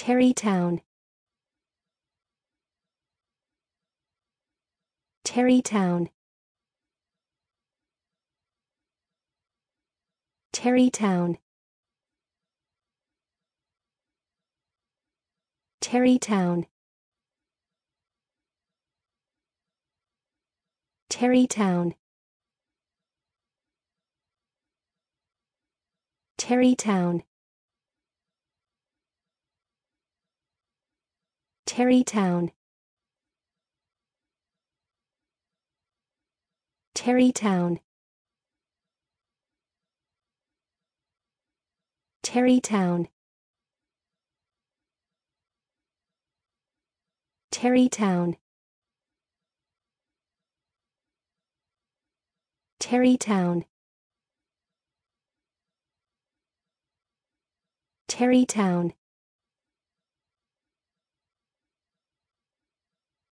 Terrytown Terrytown Terrytown Terrytown Terrytown Terrytown Terrytown Terrytown Terrytown Terrytown Terrytown Terrytown